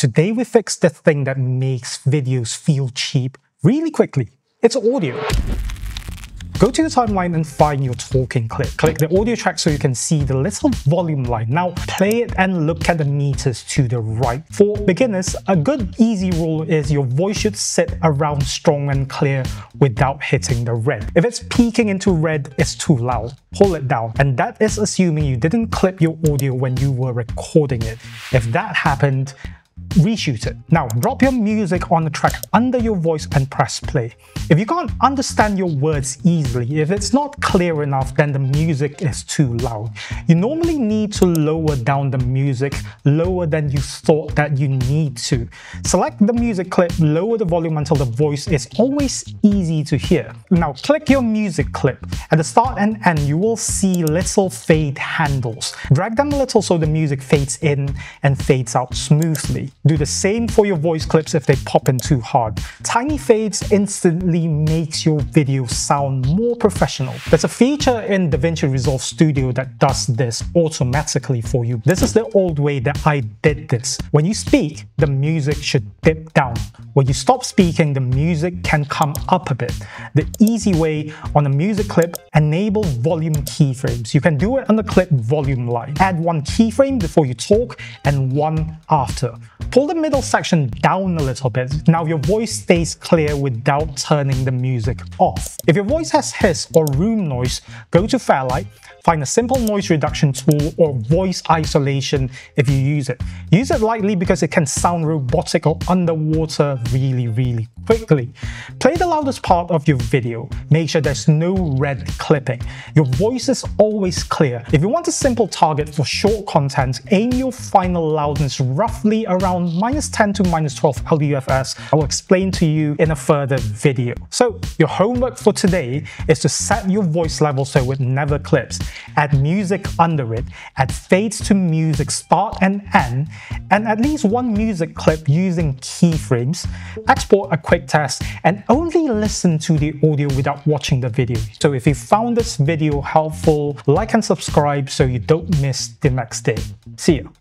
Today we fixed the thing that makes videos feel cheap really quickly. It's audio. Go to the timeline and find your talking clip. Click the audio track so you can see the little volume line. Now play it and look at the meters to the right. For beginners, a good easy rule is your voice should sit around strong and clear without hitting the red. If it's peaking into red, it's too loud. Pull it down. And that is assuming you didn't clip your audio when you were recording it. If that happened, reshoot it. Now drop your music on the track under your voice and press play. If you can't understand your words easily, if it's not clear enough, then the music is too loud. You normally need to lower down the music lower than you thought that you need to. Select the music clip, lower the volume until the voice is always easy to hear. Now click your music clip. At the start and end, you will see little fade handles. Drag them a little so the music fades in and fades out smoothly. Do the same for your voice clips if they pop in too hard. Tiny fades instantly makes your video sound more professional. There's a feature in DaVinci Resolve Studio that does this automatically for you. This is the old way that I did this. When you speak, the music should dip down. When you stop speaking, the music can come up a bit. The easy way on a music clip, enable volume keyframes. You can do it on the clip volume line. Add one keyframe before you talk and one after. Pull the middle section down a little bit. Now your voice stays clear without turning the music off. If your voice has hiss or room noise, go to Fairlight, find a simple noise reduction tool or voice isolation if you use it. Use it lightly because it can sound robotic or underwater really, really quickly. Play the loudest part of your video. Make sure there's no red clipping. Your voice is always clear. If you want a simple target for short content, aim your final loudness roughly around minus 10 to minus 12 LUFS. I will explain to you in a further video. So your homework for today is to set your voice level so it never clips. Add music under it, add fades to music start and end, and at least one music clip using keyframes. Export a quick test and only listen to the audio without watching the video. So if you found this video helpful, like and subscribe so you don't miss the next day. See ya.